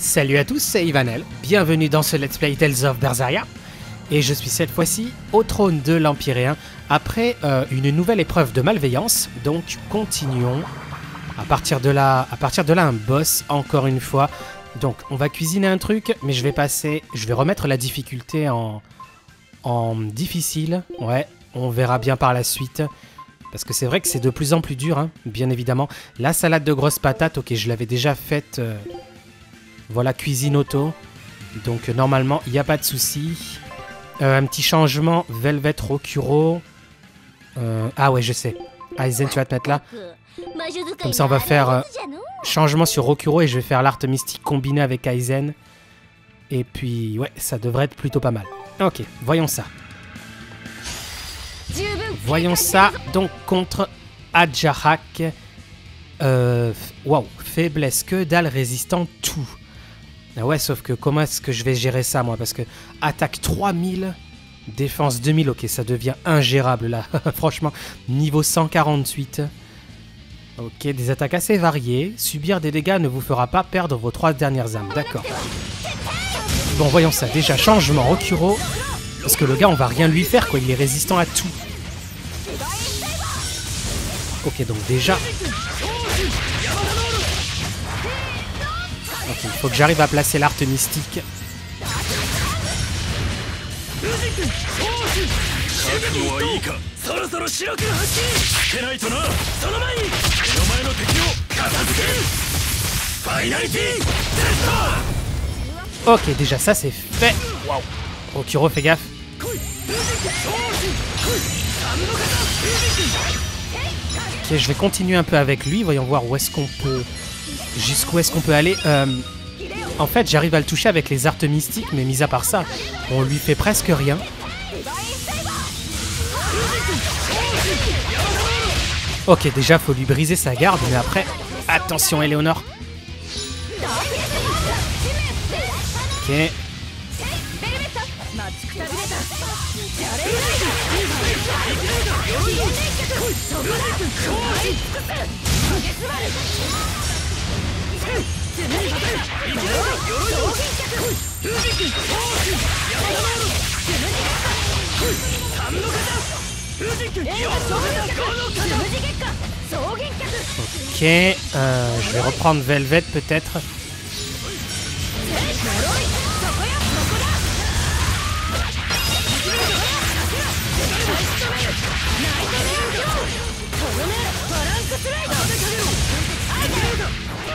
Salut à tous, c'est Ivanel. Bienvenue dans ce Let's Play Tales of Berseria. Et je suis cette fois-ci au trône de l'Empyréen après euh, une nouvelle épreuve de malveillance. Donc continuons. À partir de là, à partir de là, un boss encore une fois. Donc on va cuisiner un truc, mais je vais passer, je vais remettre la difficulté en en difficile. Ouais, on verra bien par la suite. Parce que c'est vrai que c'est de plus en plus dur, hein, bien évidemment. La salade de grosses patates, ok, je l'avais déjà faite. euh, voilà, cuisine auto. Donc euh, normalement, il n'y a pas de souci. Euh, un petit changement, Velvet Rokuro. Euh, ah ouais, je sais. Aizen, tu vas te mettre là. Comme ça, on va faire Changement sur Rokuro et je vais faire l'art mystique combiné avec Aizen. Et puis, ouais, ça devrait être plutôt pas mal. Ok, voyons ça. Voyons ça, donc contre Adjarak. Waouh, faiblesse, que dalle résistant, tout. Ah ouais, sauf que comment est-ce que je vais gérer ça, moi? Parce que attaque 3000, défense 2000, ok, ça devient ingérable là. Franchement, niveau 148. Ok, des attaques assez variées. Subir des dégâts ne vous fera pas perdre vos trois dernières âmes, d'accord. Bon, voyons ça. Déjà, changement, Rokuro. Parce que le gars, on va rien lui faire, quoi. Il est résistant à tout. Ok, donc déjà... Il faut que j'arrive à placer l'art mystique. Ok, déjà ça c'est fait. Oh, Okuro, fais gaffe. Ok, je vais continuer un peu avec lui. Voyons voir où est-ce qu'on peut Jusqu'où est-ce qu'on peut aller. Euh, En fait, j'arrive à le toucher avec les arts mystiques, mais mis à part ça, on lui fait presque rien. Ok, déjà, faut lui briser sa garde, mais après... Attention, Eleonore. Ok. Ok, euh, je vais reprendre Velvet peut-être.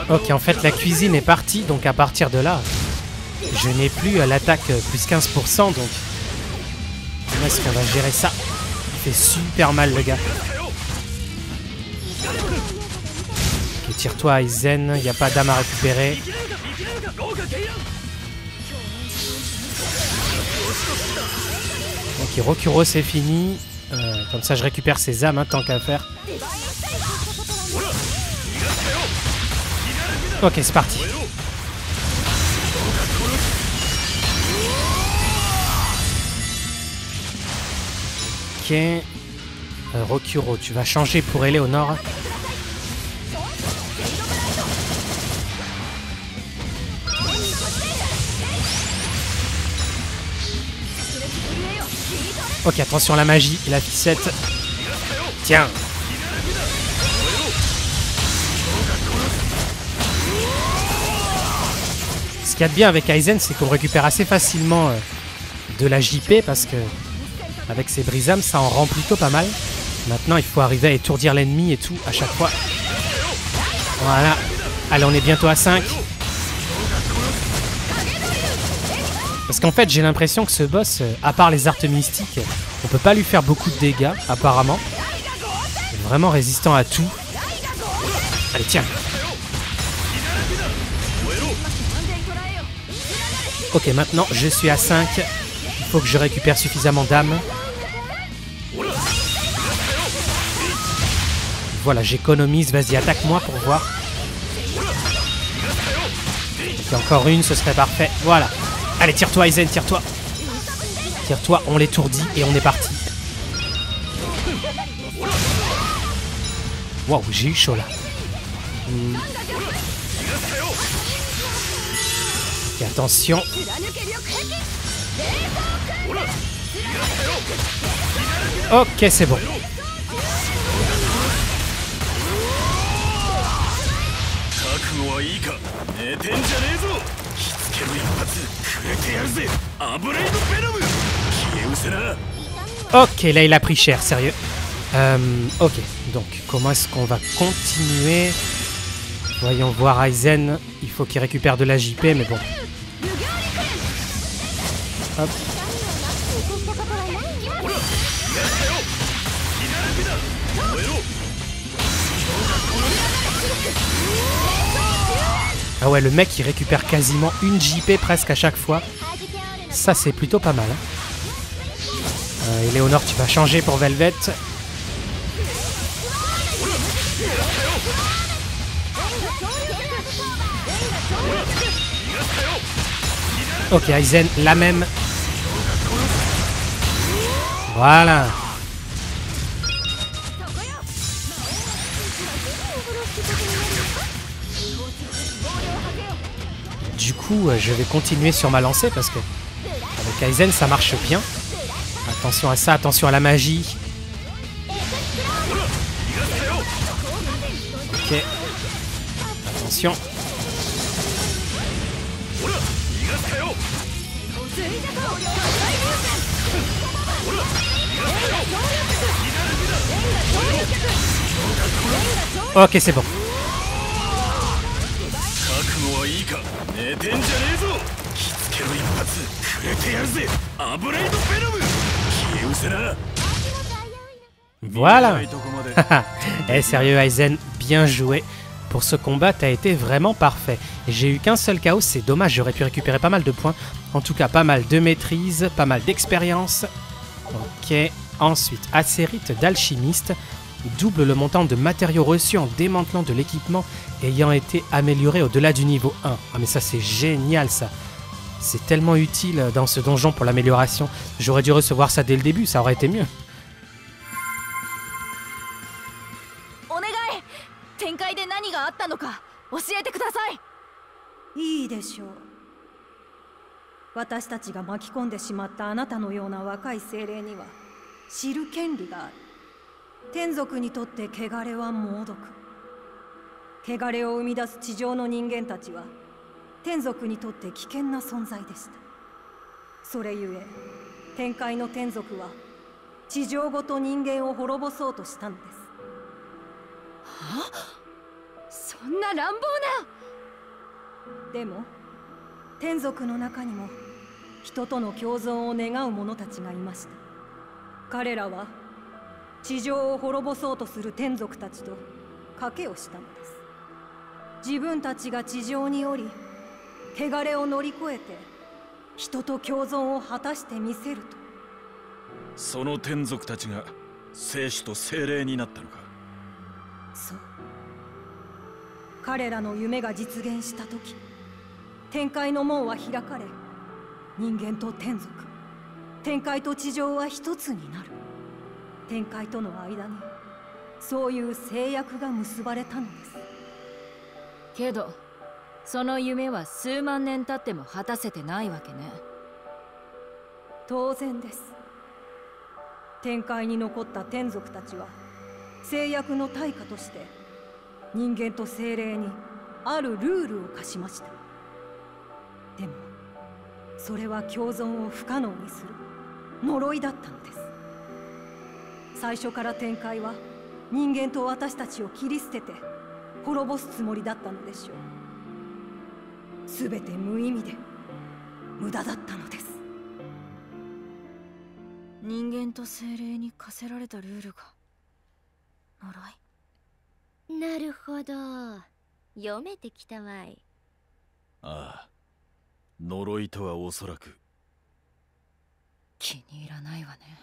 Ok, en fait la cuisine est partie, donc à partir de là, je n'ai plus à l'attaque euh, plus 15%, donc comment est-ce qu'on va gérer ça Il fait super mal le gars. Ok, tire-toi Aizen, il n'y a pas d'âme à récupérer. Ok, Rokuro c'est fini. Euh, comme ça je récupère ses âmes, hein, tant qu'à faire. Ok, c'est parti. Ok. Euh, Rokuro, tu vas changer pour Eleonore. Ok, attention à la magie et la ficette. Tiens. Qu'il y a de bien avec Aizen, c'est qu'on récupère assez facilement euh, de la JP parce que avec ses brisames, ça en rend plutôt pas mal. Maintenant, il faut arriver à étourdir l'ennemi et tout à chaque fois. Voilà. Allez, on est bientôt à 5. Parce qu'en fait, j'ai l'impression que ce boss, euh, à part les arts mystiques, on peut pas lui faire beaucoup de dégâts, apparemment. Il est vraiment résistant à tout. Allez, tiens. Ok, maintenant, je suis à 5. Il faut que je récupère suffisamment d'âmes. Voilà, j'économise. Vas-y, attaque-moi pour voir. Ok, encore une, ce serait parfait. Voilà. Allez, tire-toi, Aizen, tire-toi. Tire-toi, on l'étourdit et on est parti. Waouh, j'ai eu chaud là. Hmm. Attention. Ok, c'est bon. Ok, là il a pris cher, sérieux. Euh, ok, donc comment est-ce qu'on va continuer? Voyons voir Aizen. Il faut qu'il récupère de la JP, mais bon. Hop. Ah ouais, le mec il récupère quasiment une JP presque à chaque fois. Ça c'est plutôt pas mal. Hein. Euh, tu vas changer pour Velvet. Ok, Aizen, la même. Voilà. Du coup, euh, je vais continuer sur ma lancée parce que avec Aizen, ça marche bien. Attention à ça, attention à la magie. Ok. Attention. Ok, c'est bon. Voilà Eh sérieux Aizen, bien joué pour ce combat, t'as été vraiment parfait. J'ai eu qu'un seul chaos, c'est dommage, j'aurais pu récupérer pas mal de points. En tout cas, pas mal de maîtrise, pas mal d'expérience. Ok, ensuite, acérite d'alchimiste. Double le montant de matériaux reçus en démantelant de l'équipement ayant été amélioré au-delà du niveau 1. Ah mais ça c'est génial ça. C'est tellement utile dans ce donjon pour l'amélioration. J'aurais dû recevoir ça dès le début, ça aurait été mieux. 天族にとって汚れは猛毒。汚れを生み出す地上の人間たちは天族にとって危険な存在でした。それゆえ天界の天族は地上ごと人間を滅ぼそうとしたのです。はそんな乱暴な！でも天族の中にも人との共存を願う者たちがいました。彼らは地上を滅ぼそうとする天族たちと賭けをしたのです。自分たちが地上に降り汚れを乗り越えて人と共存を果たしてみせると。その天族たちが聖主と精霊になったのか？そう。彼らの夢が実現した時天界の門は開かれ人間と天族天界と地上は一つになる天界との間にそういう制約が結ばれたのです。けどその夢は数万年経っても果たせてないわけね。当然です。天界に残った天族たちは制約の対価として人間と精霊にあるルールを課しました。でもそれは共存を不可能にする呪いだったのです最初から天界は人間と私たちを切り捨てて滅ぼすつもりだったのでしょう。全て無意味で無駄だったのです。人間と精霊に課せられたルールが呪い？なるほど。読めてきたわい。ああ呪いとはおそらく。気に入らないわね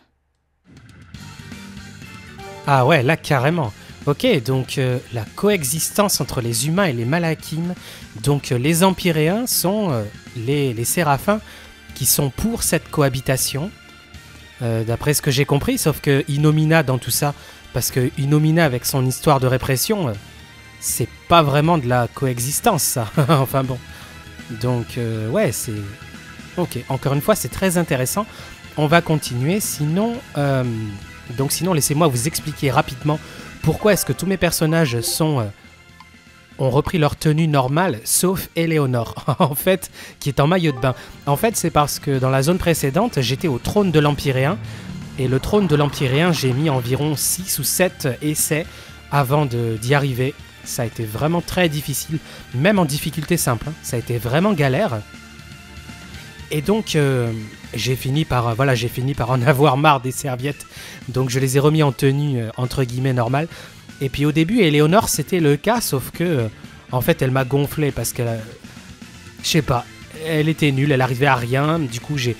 Ah ouais, là carrément. Ok, donc euh, la coexistence entre les humains et les malakines. Donc euh, les empyréens sont euh, les, les, séraphins qui sont pour cette cohabitation. D'après ce que j'ai compris, sauf que Inomina dans tout ça, parce que Inomina avec son histoire de répression, c'est pas vraiment de la coexistence ça. enfin bon. Donc, ouais, c'est. Ok, encore une fois, c'est très intéressant. On va continuer. Sinon, donc, sinon, laissez-moi vous expliquer rapidement pourquoi est-ce que tous mes personnages sont. euh, ont repris leur tenue normale, sauf Eleonore, en fait, qui est en maillot de bain. En fait, c'est parce que dans la zone précédente, j'étais au trône de l'Empyréen, et le trône de l'Empyréen, j'ai mis environ 6 ou 7 essais avant d'y arriver. Ça a été vraiment très difficile, même en difficulté simple. hein. Ça a été vraiment galère. Et donc, euh, j'ai fini par, euh, j'ai fini par en avoir marre des serviettes. Donc, je les ai remis en tenue euh, entre guillemets normale. Et puis au début, Eleonore, c'était le cas, sauf que, euh, en fait, elle m'a gonflé parce qu'elle, je sais pas, elle était nulle, elle arrivait à rien. Du coup, j'ai,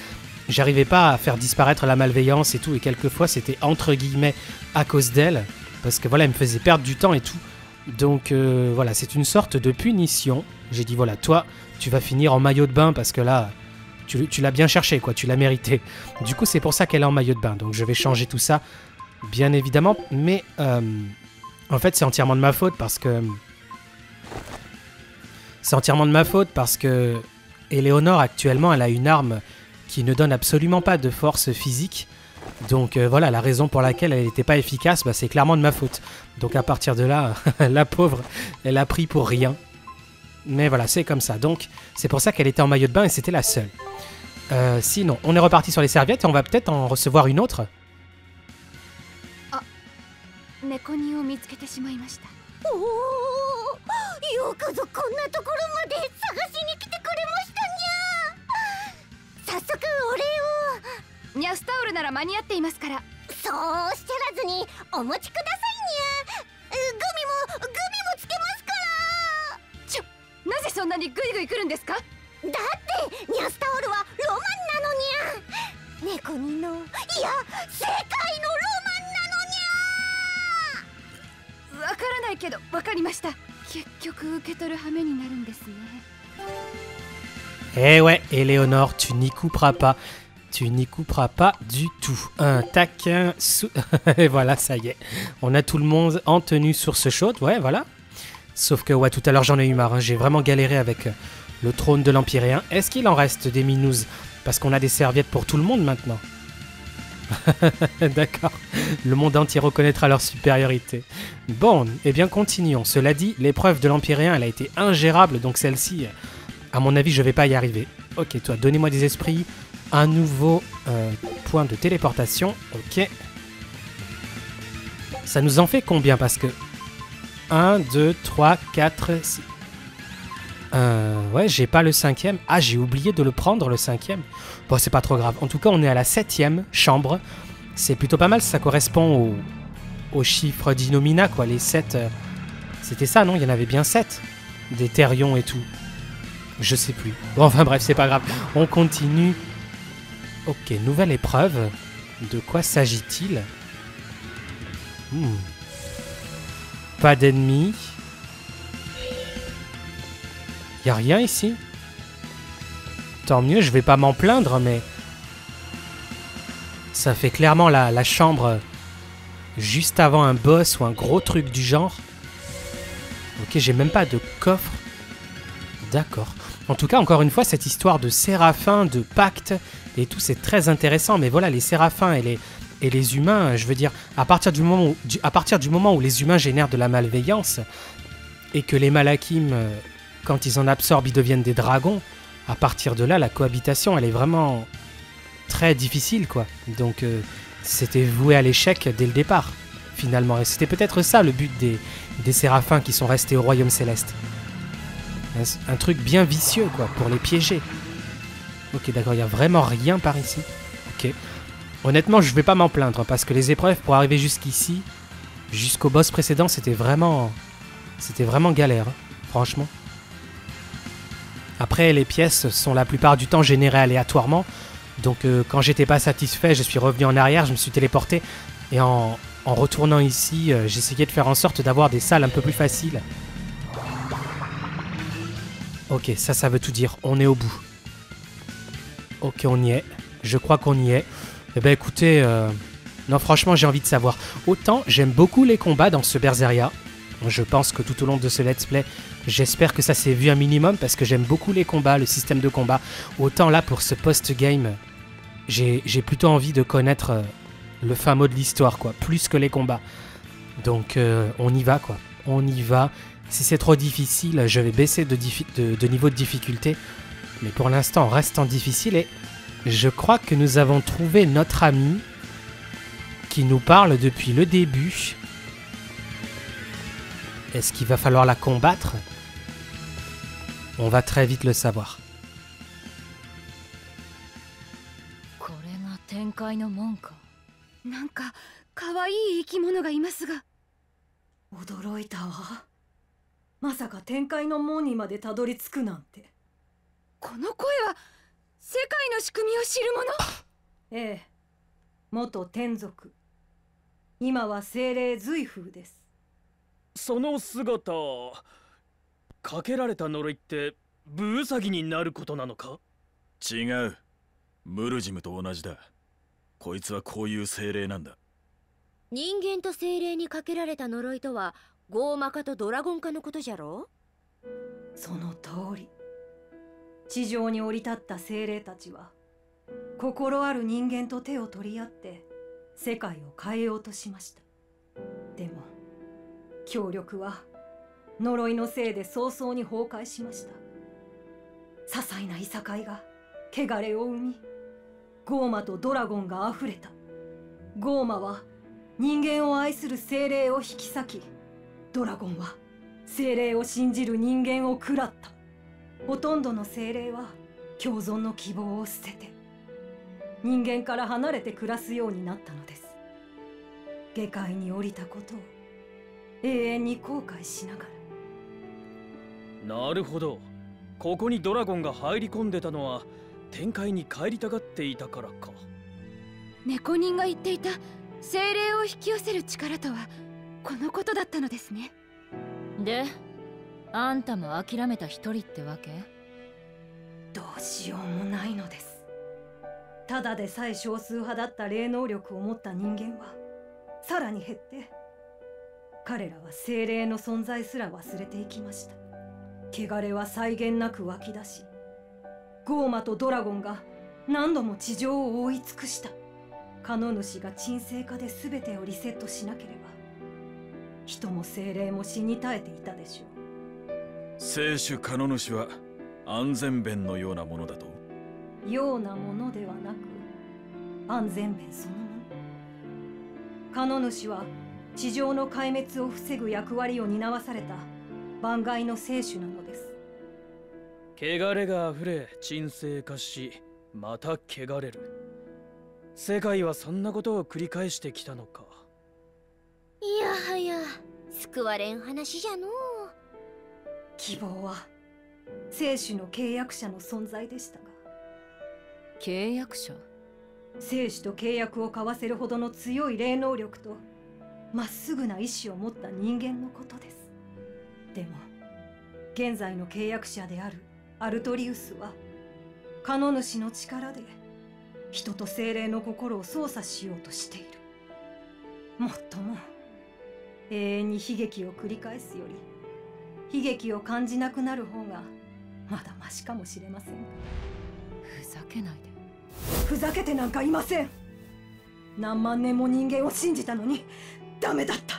j'arrivais pas à faire disparaître la malveillance et tout. Et quelquefois, c'était entre guillemets à cause d'elle, parce que voilà, elle me faisait perdre du temps et tout. Donc voilà, c'est une sorte de punition. J'ai dit voilà, toi, tu vas finir en maillot de bain parce que là, tu, l'as bien cherché, quoi, tu l'as mérité. Du coup, c'est pour ça qu'elle est en maillot de bain. Donc je vais changer tout ça, bien évidemment. Mais euh, en fait, c'est entièrement de ma faute parce que. C'est entièrement de ma faute parce que Eleonore, actuellement, elle a une arme qui ne donne absolument pas de force physique. Donc euh, voilà, la raison pour laquelle elle n'était pas efficace, bah, c'est clairement de ma faute. Donc à partir de là, la pauvre, elle a pris pour rien. Mais voilà, c'est comme ça. Donc c'est pour ça qu'elle était en maillot de bain et c'était la seule. sinon, on est reparti sur les serviettes et on va peut-être ようこそこんなところまで探しに来てくれましたにゃ早速お礼をニャスタオルなら間に合っていますからそうおらずにお持ちくださいにゃグミもグミもつけますからちょなぜそんなにグイグイ来るんですかだってニャスタオルは なのにゃ猫人のいや世界のロマンなのにゃわからないけどわかりました結局受け取る羽目になるんですね Eh ouais, Éléonore, tu n'y couperas pas. Tu n'y couperas pas du tout. Un taquin sous... Et voilà, ça y est. On a tout le monde en tenue source chaude, ouais, voilà. Sauf que, ouais, tout à l'heure, j'en ai eu marre. hein. J'ai vraiment galéré avec euh, le trône de l'Empyréen. Est-ce qu'il en reste des minous parce qu'on a des serviettes pour tout le monde maintenant. D'accord. Le monde entier reconnaîtra leur supériorité. Bon, eh bien, continuons. Cela dit, l'épreuve de l'Empyréen, elle a été ingérable, donc celle-ci... à mon avis, je vais pas y arriver. Ok, toi, donnez-moi des esprits. Un nouveau euh, point de téléportation. Ok. Ça nous en fait combien Parce que 1, 2, 3, 4, 6. Euh, ouais, j'ai pas le cinquième. Ah, j'ai oublié de le prendre, le cinquième. Bon, c'est pas trop grave. En tout cas, on est à la septième chambre. C'est plutôt pas mal, ça correspond au, au chiffre d'Inomina, quoi. Les 7. C'était ça, non? Il y en avait bien 7. Des Therions et tout. Je sais plus. Bon, enfin bref, c'est pas grave. On continue. Ok, nouvelle épreuve. De quoi s'agit-il? Hmm. Pas d'ennemis. Y rien ici Tant mieux, je vais pas m'en plaindre, mais... Ça fait clairement la, la chambre juste avant un boss ou un gros truc du genre. Ok, j'ai même pas de coffre. D'accord. En tout cas, encore une fois, cette histoire de séraphins, de pacte et tout, c'est très intéressant. Mais voilà, les séraphins et les, et les humains, je veux dire, à partir, du moment où, à partir du moment où les humains génèrent de la malveillance et que les malakim, euh, quand ils en absorbent, ils deviennent des dragons, à partir de là, la cohabitation, elle est vraiment très difficile, quoi. Donc, euh, c'était voué à l'échec dès le départ, finalement. Et c'était peut-être ça le but des, séraphins qui sont restés au royaume céleste. Un, truc bien vicieux, quoi, pour les piéger. Ok, d'accord, il n'y a vraiment rien par ici. Ok. Honnêtement, je vais pas m'en plaindre, parce que les épreuves pour arriver jusqu'ici, jusqu'au boss précédent, c'était vraiment... C'était vraiment galère, hein, franchement. Après, les pièces sont la plupart du temps générées aléatoirement. Donc, euh, quand j'étais pas satisfait, je suis revenu en arrière, je me suis téléporté. Et en, retournant ici, euh, j'essayais de faire en sorte d'avoir des salles un peu plus faciles. Ok, ça, ça veut tout dire. On est au bout. Ok, on y est. Je crois qu'on y est. Eh ben, écoutez, euh, non, franchement, j'ai envie de savoir. Autant j'aime beaucoup les combats dans ce Berseria. Je pense que tout au long de ce let's play, j'espère que ça s'est vu un minimum parce que j'aime beaucoup les combats, le système de combat. Autant là pour ce post-game, j'ai plutôt envie de connaître euh, le fin mot de l'histoire, quoi, plus que les combats. Donc euh, on y va, quoi. On y va. Si c'est trop difficile, je vais baisser de, niveau de difficulté. Mais pour l'instant, reste en difficile et je crois que nous avons trouvé notre ami qui nous parle depuis le début. Est-ce qu'il va falloir la combattre? On va très vite le savoir. 展開の門かなんか可愛い生き物がいますが驚いたわまさか天界の門にまでたどり着くなんてこの声は世界の仕組みを知る者ええ元天族今は精霊随風ですその姿かけられた呪いってブウサギになることなのか？違う。ムルジムと同じだ。こいつはこういう精霊なんだ。人間と精霊にかけられた呪いとはゴーマ化とドラゴン化のことじゃろ？その通り。地上に降り立った精霊たちは心ある人間と手を取り合って世界を変えようとしました。でも協力は呪いのせいで早々に崩壊しました。些細ないさかいが汚れを生みゴーマとドラゴンが溢れた。ゴーマは人間を愛する精霊を引き裂きドラゴンは精霊を信じる人間を食らった。ほとんどの精霊は共存の希望を捨てて人間から離れて暮らすようになったのです。下界に降りたことを永遠に後悔しながら。なるほど。ここにドラゴンが入り込んでたのは天界に帰りたがっていたからか。猫人が言っていた精霊を引き寄せる力とはこのことだったのですね。であんたも諦めた一人ってわけ？どうしようもないのです。ただでさえ少数派だった霊能力を持った人間はさらに減って彼らは精霊の存在すら忘れていきました。汚れは際限なく湧き出しゴーマとドラゴンが何度も地上を覆い尽くした。カノ主が沈静化で全てをリセットしなければ人も精霊も死に絶えていたでしょう。聖主カノ主は安全弁のようなものだと？ようなものではなく安全弁そのもの。カノ主は地上の壊滅を防ぐ役割を担わされた万害の聖主なのです。汚れが溢れ沈静化しまた汚れる。世界はそんなことを繰り返してきたのか。いやはや救われん話じゃのう。希望は聖主の契約者の存在でしたが。契約者？聖主と契約を交わせるほどの強い霊能力とまっすぐな意志を持った人間のことです。でも現在の契約者であるアルトリウスはカノ主の力で人と精霊の心を操作しようとしている。もっとも永遠に悲劇を繰り返すより悲劇を感じなくなる方がまだマシかもしれません。ふざけないで。ふざけてなんかいません。何万年も人間を信じたのにダメだった。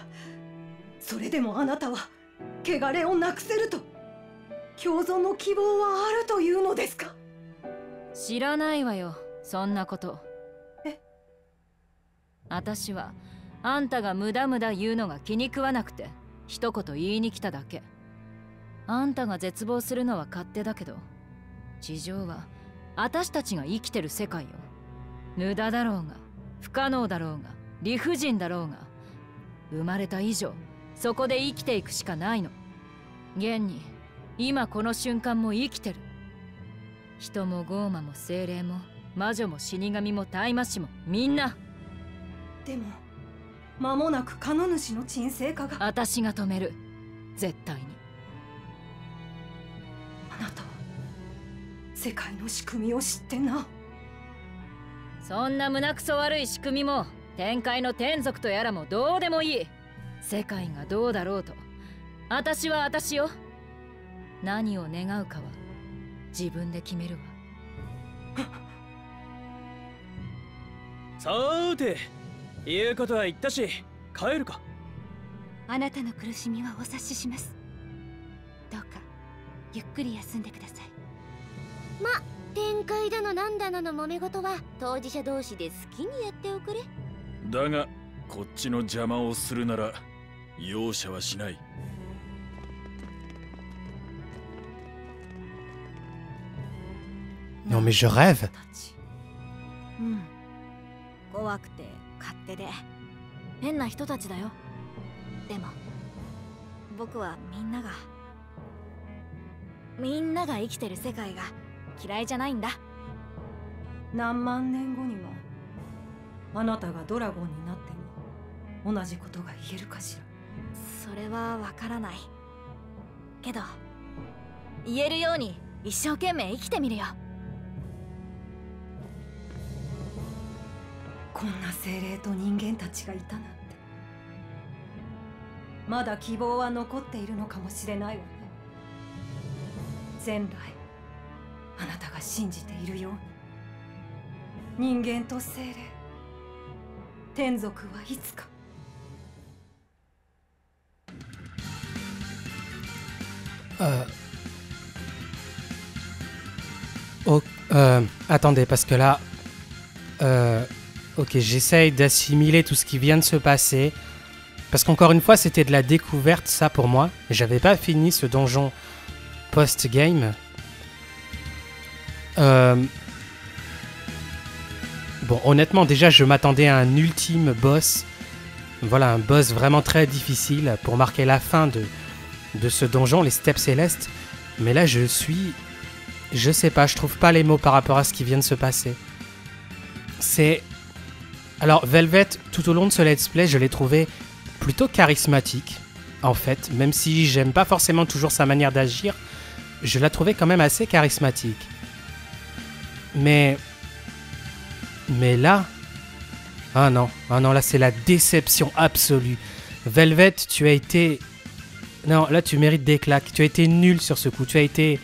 それでもあなたは汚れをなくせると共存の希望はあるというのですか？知らないわよそんなこと。え？私はあんたが無駄無駄言うのが気に食わなくて一言言いに来ただけ。あんたが絶望するのは勝手だけど地上は私たちが生きてる世界よ。無駄だろうが不可能だろうが理不尽だろうが生まれた以上そこで生きていくしかないの。現に今この瞬間も生きてる。人もゴーマも精霊も魔女も死神も大魔師もみんな。でも間もなくカノ主の沈静化が。私が止める。絶対に。あなたは世界の仕組みを知ってな。そんな胸くそ悪い仕組みも天界の天族とやらもどうでもいい。世界がどうだろうと。私は私よ。何を願うかは自分で決めるわ。さーて言うことは言ったし帰るか。あなたの苦しみはお察しします。どうかゆっくり休んでください。ま展開だのなんだのの揉め事は当事者同士で好きにやっておくれだがこっちの邪魔をするなら容赦はしない。Non mais je rêve. うん怖くて勝手で。変な人たちだよ。でも僕はみんながみんなが生きてる世界が嫌いじゃないんだ。何万年後にもあなたがドラゴンになっても同じことが言えるかしら？それはわからない。けど言えるように一生懸命生きてみるよ。こんな精霊と人間たちがいたなんて。まだ希望は残っているのかもしれないわね。前来あなたが信じているように。人間と精霊 天族はいつか Euh... Oh, euh, attendez, parce que là... Euh, ok, j'essaye d'assimiler tout ce qui vient de se passer. Parce qu'encore une fois, c'était de la découverte, ça, pour moi. J'avais pas fini ce donjon post-game. Euh... Bon, honnêtement, déjà, je m'attendais à un ultime boss. Voilà, un boss vraiment très difficile pour marquer la fin de, ce donjon, les steppes célestes. Mais là, je suis. Je sais pas, je trouve pas les mots par rapport à ce qui vient de se passer. C'est. Alors, Velvet, tout au long de ce let's play, je l'ai trouvé plutôt charismatique, en fait. Même si j'aime pas forcément toujours sa manière d'agir, je la trouvais quand même assez charismatique. Mais. Mais là. Ah non, ah non, là c'est la déception absolue. Velvet, tu as été non, là tu mérites des claques. Tu as été nul sur ce coup. Tu as été.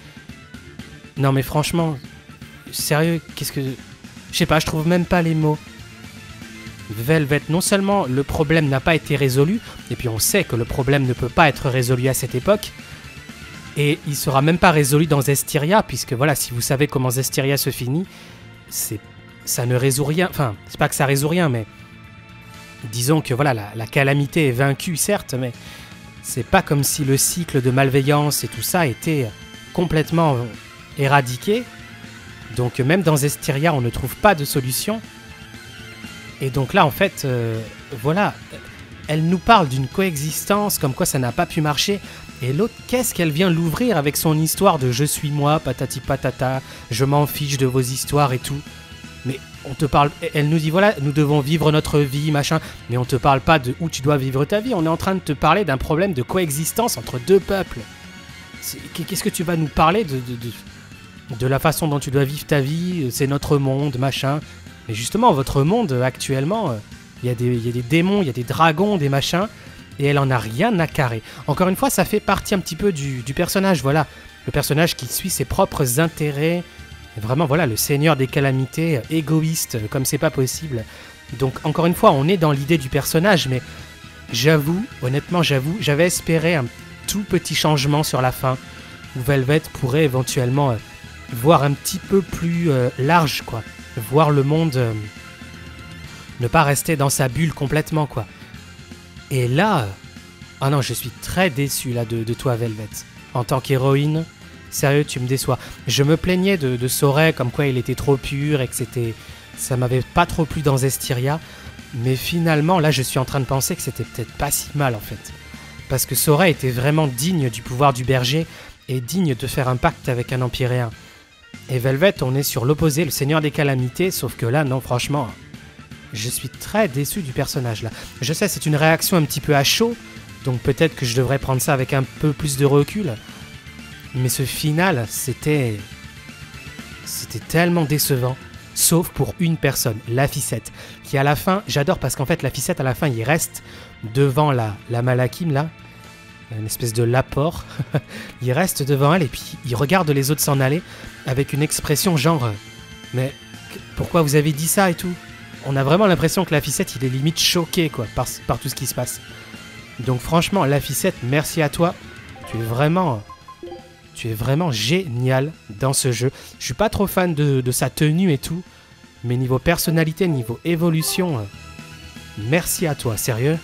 Non mais franchement, sérieux, qu'est-ce que. Je sais pas, je trouve même pas les mots. Velvet, non seulement le problème n'a pas été résolu, et puis on sait que le problème ne peut pas être résolu à cette époque, et il sera même pas résolu dans Zestiria, puisque voilà, si vous savez comment Zestiria se finit, c'est ça ne résout rien. Enfin, c'est pas que ça résout rien, mais disons que voilà, la, la calamité est vaincue, certes, mais c'est pas comme si le cycle de malveillance et tout ça était complètement éradiqué. Donc même dans Zestiria, on ne trouve pas de solution. Et donc là, en fait, euh, voilà, elle nous parle d'une coexistence, comme quoi ça n'a pas pu marcher. Et l'autre, qu'est-ce qu'elle vient l'ouvrir avec son histoire de je suis moi, patati patata, je m'en fiche de vos histoires et tout. Mais on te parle, elle nous dit voilà, nous devons vivre notre vie, machin, mais on te parle pas de où tu dois vivre ta vie, on est en train de te parler d'un problème de coexistence entre deux peuples. Qu'est-ce que tu vas nous parler de, de, de, la façon dont tu dois vivre ta vie, c'est notre monde, machin. Mais justement, votre monde actuellement, il y, a des, y a des démons, il y a des dragons, des machins, et elle en a rien à carrer. Encore une fois, ça fait partie un petit peu du, du personnage, voilà. Le personnage qui suit ses propres intérêts, Vraiment, voilà, le seigneur des calamités, égoïste, comme c'est pas possible. Donc, encore une fois, on est dans l'idée du personnage, mais j'avoue, honnêtement, j'avoue, j'avais espéré un tout petit changement sur la fin, où Velvet pourrait éventuellement euh, voir un petit peu plus euh, large, quoi. Voir le monde. Euh, ne pas rester dans sa bulle complètement, quoi. Et là. Ah non, je suis très déçu, là, de toi, Velvet. En tant qu'héroïne, Sérieux, tu me déçois. Je me plaignais de, de comme quoi il était trop pur et que c'était. Ça m'avait pas trop plu dans Zestiria. Mais finalement, là, je suis en train de penser que c'était peut-être pas si mal en fait. Parce que Soray était vraiment digne du pouvoir du berger et digne de faire un pacte avec un empyréen. Et Velvet, on est sur l'opposé, le seigneur des calamités, sauf que là, non, franchement, je suis très déçu du personnage là. Je sais, c'est une réaction un petit peu à chaud, donc peut-être que je devrais prendre ça avec un peu plus de recul. Mais ce final, c'était. C'était tellement décevant. Sauf pour une personne, la ficette. Qui à la fin, j'adore parce qu'en fait, la ficette à la fin, il reste devant la, la Malakim là. une espèce de l'apport. il reste devant elle et puis il regarde les autres s'en aller avec une expression genre euh, Mais pourquoi vous avez dit ça et tout? On a vraiment l'impression que la ficette il est limite choqué quoi par, par tout ce qui se passe. Donc franchement, la ficette, merci à toi. Tu es vraiment tu es vraiment génial dans ce jeu. Je suis pas trop fan de, sa tenue et tout, mais niveau personnalité, niveau évolution, euh, merci à toi, sérieux.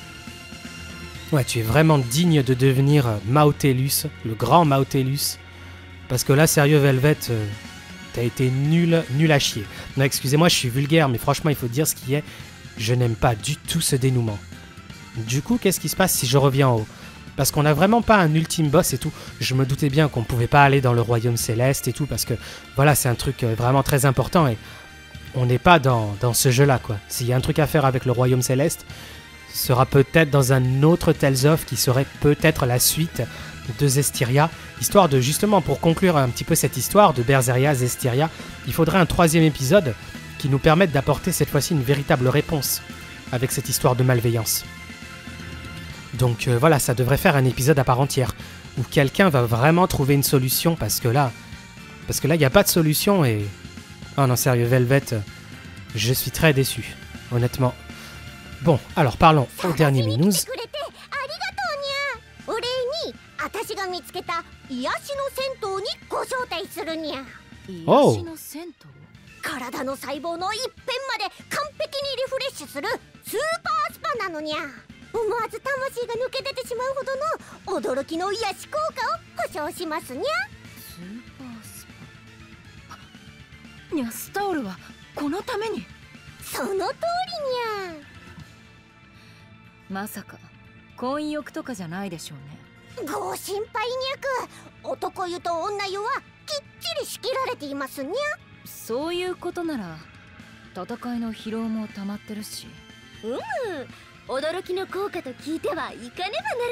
Ouais, tu es vraiment digne de devenir euh, Mautellus, le grand Mautellus. Parce que là, sérieux, Velvet, euh, t'as été nul, nul à chier. Non, excusez-moi, je suis vulgaire, mais franchement, il faut dire ce qui est. Je n'aime pas du tout ce dénouement. Du coup, qu'est-ce qui se passe si je reviens en haut? Parce qu'on n'a vraiment pas un ultime boss et tout. Je me doutais bien qu'on pouvait pas aller dans le royaume céleste et tout, parce que voilà, c'est un truc euh, vraiment très important et on n'est pas dans, dans ce jeu-là, quoi. S'il y a un truc à faire avec le royaume céleste, sera peut-être dans un autre Tales of qui serait peut-être la suite de Zestiria, histoire de justement pour conclure un petit peu cette histoire de Berseria Zestiria, il faudrait un troisième épisode qui nous permette d'apporter cette fois-ci une véritable réponse avec cette histoire de malveillance. Donc euh, voilà, ça devrait faire un épisode à part entière où quelqu'un va vraiment trouver une solution parce que là, parce que là il n'y a pas de solution et oh non sérieux Velvet, euh, je suis très déçu, honnêtement. Bon, alors parlons au dernier Minous. 来てくれてありがとうにゃお礼に私が見つけた癒しの銭湯にご招待するにゃおう癒しの銭湯体の細胞の一辺まで完璧にリフレッシュするスーパースパなのにゃ 思わず魂が抜け出てしまうほどの驚きの癒し効果を保証しますにゃ。スーパースパ。ニャスタオルはこのために。その通りにゃ。まさか婚欲とかじゃないでしょうね。ご心配にゃく男湯と女湯はきっちり仕切られていますにゃ。そういうことなら戦いの疲労も溜まってるし。うん驚きの効果と聞いてはいかねばなる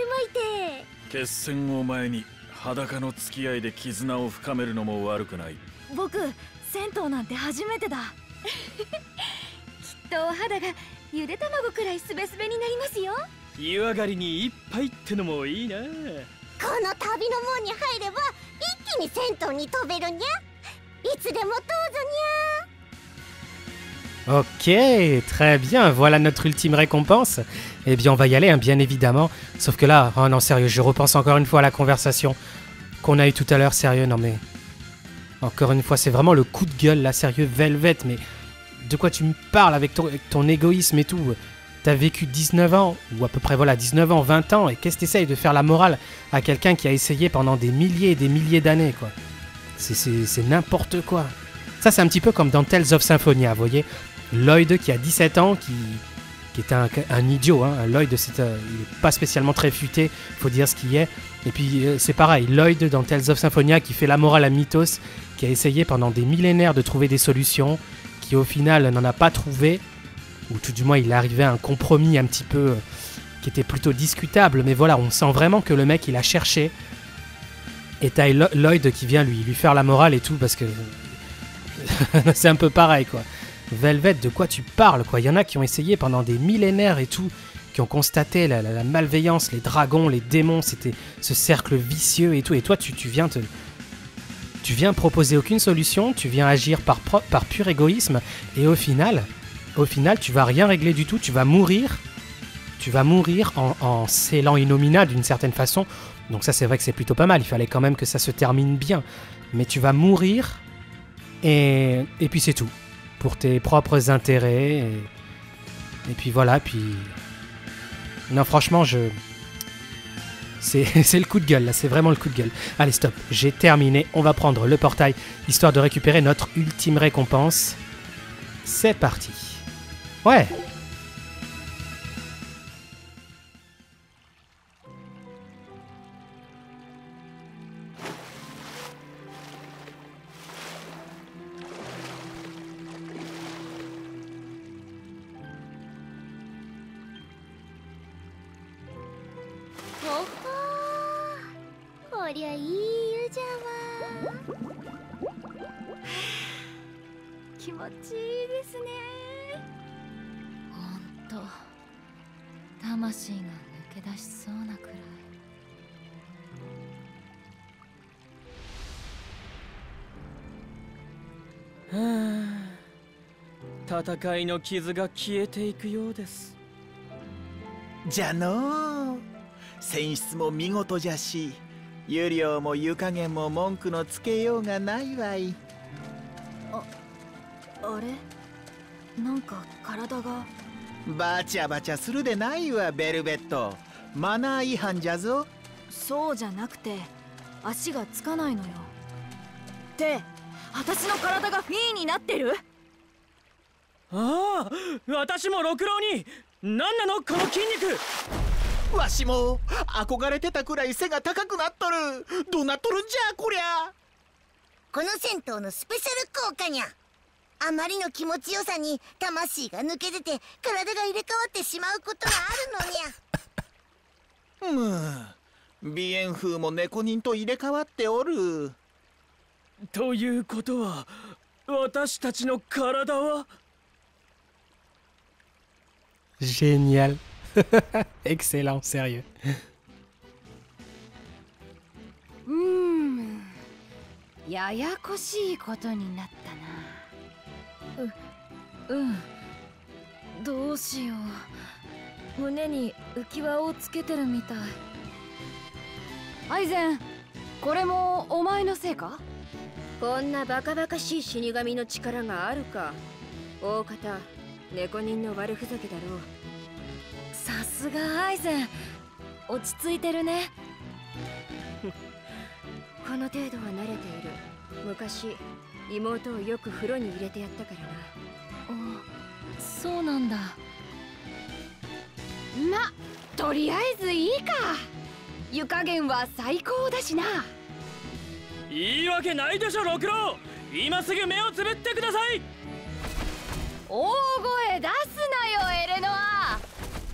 まいて。決戦を前に裸の付き合いで絆を深めるのも悪くない。僕銭湯なんて初めてだ。きっとお肌がゆで卵くらいすべすべになりますよ。湯上がりに一杯ってのもいいな。この旅の門に入れば一気に銭湯に飛べるにゃ。いつでもどうぞにゃ Ok, très bien, voilà notre ultime récompense. Eh bien, on va y aller, hein, bien évidemment. Sauf que là, oh non, sérieux, je repense encore une fois à la conversation qu'on a eue tout à l'heure, sérieux, non mais... Encore une fois, c'est vraiment le coup de gueule, là, sérieux, Velvet, mais... De quoi tu me parles avec ton, égoïsme et tout? T'as vécu 19 ans, ou à peu près, voilà, 19 ans, 20 ans, et qu'est-ce que t'essayes de faire la morale à quelqu'un qui a essayé pendant des milliers et des milliers d'années, quoi? C'est n'importe quoi. Ça, c'est un petit peu comme dans Tales of Symphonia, vous voyez? Lloyd qui a 17 ans, qui, qui est un, idiot. Hein. Lloyd, euh, il est pas spécialement très futé, faut dire ce qui est. Et puis euh, c'est pareil, Lloyd dans Tales of Symphonia qui fait la morale à Mythos, qui a essayé pendant des millénaires de trouver des solutions, qui au final n'en a pas trouvé, ou tout du moins il est arrivé à un compromis un petit peu euh, qui était plutôt discutable. Mais voilà, on sent vraiment que le mec il a cherché. Et t'as Lo- Lloyd qui vient lui faire la morale et tout parce que c'est un peu pareil quoi. Velvet, de quoi tu parles quoi? Il y en a qui ont essayé pendant des millénaires et tout, qui ont constaté la, la- la malveillance, les dragons, les démons, c'était ce cercle vicieux et tout. Et toi, tu, viens te, tu viens proposer aucune solution, tu viens agir par, pur égoïsme, et au final, au final, tu vas rien régler du tout. Tu vas mourir, tu vas mourir en, scellant Inomina d'une certaine façon. Donc ça, c'est vrai que c'est plutôt pas mal. Il fallait quand même que ça se termine bien, mais tu vas mourir et puis c'est tout pour tes propres intérêts. Et, puis voilà, puis. Non, franchement, je. C'est c'est le coup de gueule, là, c'est vraiment le coup de gueule. Allez, stop, j'ai terminé. On va prendre le portail histoire de récupérer notre ultime récompense. C'est parti. Ouais. 気持ちいいですね。ほんと。魂が抜け出しそうなくらい。戦いの傷が消えていくようです。じゃのう。選出も見事じゃし湯量も湯加減も文句のつけようがないわい。体が。バチャバチャするでないわベルベット。マナー違反じゃぞ。そうじゃなくて足がつかないのよ。って私の体がフィーになってる？ああ私も六郎に何なのこの筋肉。わしも憧れてたくらい背が高くなっとる。どうなっとるんじゃこりゃ。この銭湯のスペシャル効果にゃあまりの気持ちよさに魂が抜け出て体が入れ替わってしまうことがあるのにゃ。む。鼻炎風も猫人と入れ替わっておる。ということは私たちの体は？Génial. Excellent, sérieux. うーんややこしいことになったなううん。どうしよう。胸に浮き輪をつけてるみたい。アイゼンこれもお前のせいか？こんなバカバカしい死神の力があるか。大方猫人の悪ふざけだろう。さすがアイゼン。落ち着いてるね。この程度は慣れている。昔妹をよく風呂に入れてやったからな。おそうなんだ。まとりあえずいいか。湯加減は最高だしな。いいわけないでしょ六郎。今すぐ目をつぶってください。大声出すなよエレノア。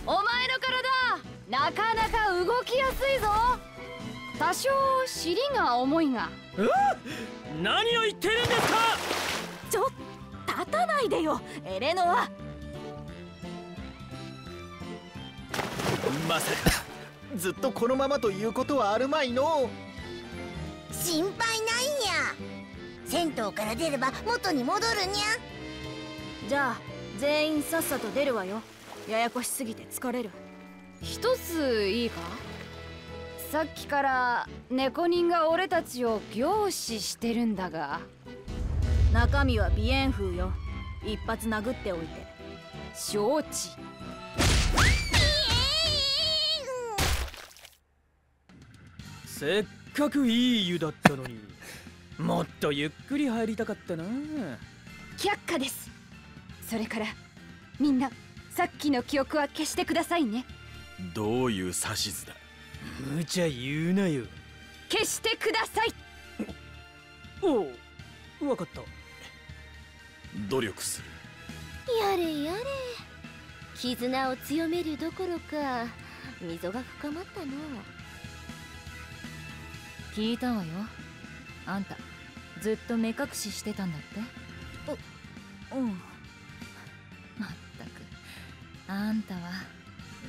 お前の体なかなか動きやすいぞ。多少尻が重いが何を言ってるんですか？ちょ立たないでよ。エレノア。まさか。ずっとこのままということはあるまいの？心配ないにゃ銭湯から出れば元に戻るにゃ。じゃあ全員さっさと出るわよ。ややこしすぎて疲れる。一ついいか？さっきから猫人が俺たちを凝視してるんだが。中身は鼻炎風よ。一発殴っておいて。承知。せっかくいい湯だったのに。もっとゆっくり入りたかったな。却下です。それからみんなさっきの記憶は消してくださいね。どういう指図だ無茶言うなよ。消してください。おうわかった。努力する。やれやれ。絆を強めるどころか溝が深まったの。聞いたわよ。あんたずっと目隠ししてたんだって？うん。まったく。あんたは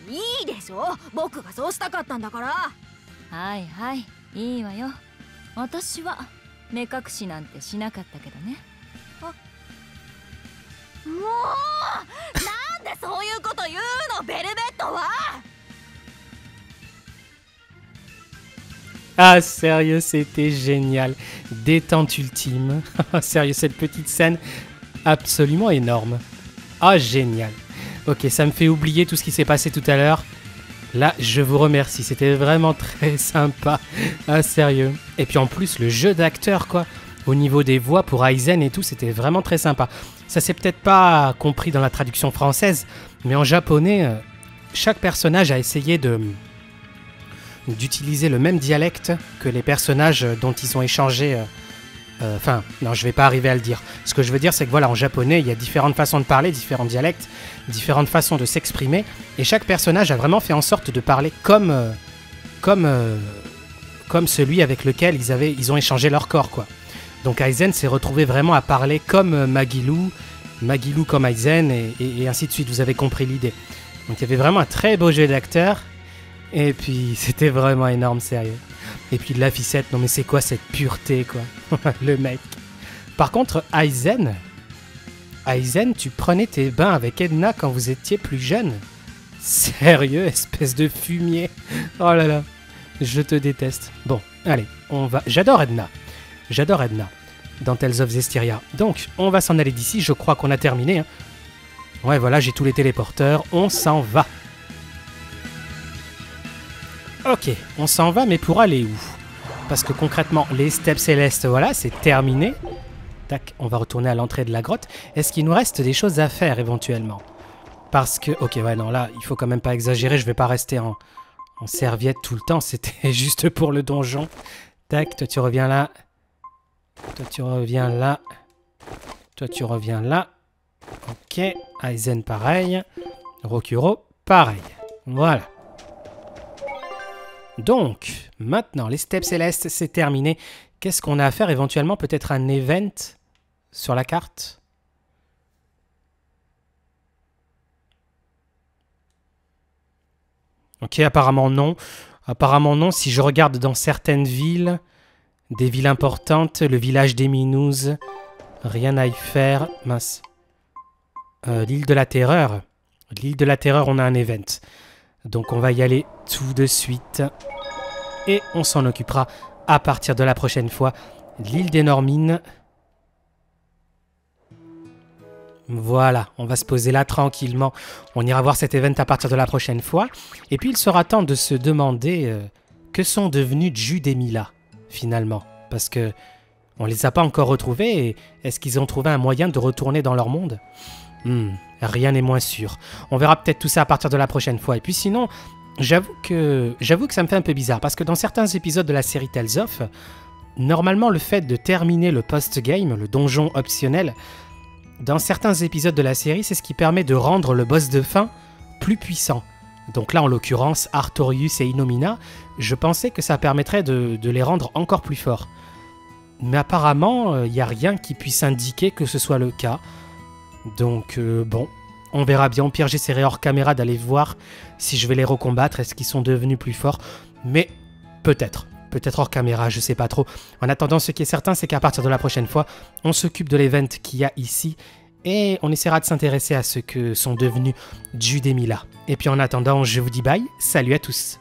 いいでしょ僕がそうしたかったんだからはいはいいいわよ私は目隠しなんてしなかったけどねもうなんでそういうこと言うのベルベットは Ah, sérieux, c'était génial. Détente ultime. sérieux, cette petite scène absolument énorme. Ah, génial. Ok, ça me fait oublier tout ce qui s'est passé tout à l'heure. Là, je vous remercie. C'était vraiment très sympa. Ah, sérieux. Et puis en plus, le jeu d'acteur, quoi. Au niveau des voix pour Aizen et tout, c'était vraiment très sympa. Ça s'est peut-être pas compris dans la traduction française, mais en japonais, euh, chaque personnage a essayé de d'utiliser le même dialecte que les personnages dont ils ont échangé. Euh, Enfin, non, je vais pas arriver à le dire. Ce que je veux dire, c'est que voilà, en japonais, il y a différentes façons de parler, différents dialectes, différentes façons de s'exprimer, et chaque personnage a vraiment fait en sorte de parler comme, euh, comme, euh, comme celui avec lequel ils avaient, ils ont échangé leur corps, quoi. Donc Aizen s'est retrouvé vraiment à parler comme Magilou, Magilou comme Aizen, et, et- ainsi de suite. Vous avez compris l'idée. Donc il y avait vraiment un très beau jeu d'acteur. Et puis c'était vraiment énorme, sérieux. Et puis la ficette, non mais c'est quoi cette pureté, quoi Le mec. Par contre, Aizen, Aizen, tu prenais tes bains avec Edna quand vous étiez plus jeune. Sérieux, espèce de fumier. Oh là là, je te déteste. Bon, allez, on va. J'adore Edna. J'adore Edna dans Tales of Zestiria. Donc, on va s'en aller d'ici. Je crois qu'on a terminé. hein. Ouais, voilà, j'ai tous les téléporteurs. On s'en va. Ok, on s'en va, mais pour aller où? Parce que concrètement, les steps célestes, voilà, c'est terminé. Tac, on va retourner à l'entrée de la grotte. Est-ce qu'il nous reste des choses à faire éventuellement? Parce que, ok, ouais, non, là, il faut quand même pas exagérer. Je vais pas rester en, en serviette tout le temps. C'était juste pour le donjon. Tac, toi tu reviens là. Toi tu reviens là. Toi tu reviens là. Ok, Aizen pareil. Rokuro pareil. Voilà. Donc, maintenant, les steps célestes, c'est terminé. Qu'est-ce qu'on a à faire éventuellement Peut-être un event sur la carte? Ok, apparemment non. Apparemment non. Si je regarde dans certaines villes, des villes importantes, le village des Minous, rien à y faire. Mince. Euh, L'île de la Terreur. L'île de la Terreur, on a un event. Donc on va y aller tout de suite. Et on s'en occupera à partir de la prochaine fois. L'île des Normines. Voilà, on va se poser là tranquillement. On ira voir cet event à partir de la prochaine fois. Et puis il sera temps de se demander euh, que sont devenus Jude et Mila, finalement. Parce que on les a pas encore retrouvés et est-ce qu'ils ont trouvé un moyen de retourner dans leur monde? Hmm, Rien n'est moins sûr. On verra peut-être tout ça à partir de la prochaine fois. Et puis sinon, j'avoue que ça me fait un peu bizarre parce que dans certains épisodes de la série Tales of, normalement le fait de terminer le post-game, le donjon optionnel, dans certains épisodes de la série, c'est ce qui permet de rendre le boss de fin plus puissant. Donc là, en l'occurrence, Artorius et Inomina, je pensais que ça permettrait de, de les rendre encore plus forts. Mais apparemment, il n'y a rien qui puisse indiquer que ce soit le cas. Donc euh, bon, on verra bien. Au pire, j'essaierai hors caméra d'aller voir si je vais les recombattre. Est-ce qu'ils sont devenus plus forts? Mais peut-être. Peut-être hors caméra, je sais pas trop. En attendant, ce qui est certain, c'est qu'à partir de la prochaine fois, on s'occupe de l'event qu'il y a ici. Et on essaiera de s'intéresser à ce que sont devenus Jude et Mila. Et puis en attendant, je vous dis bye. Salut à tous.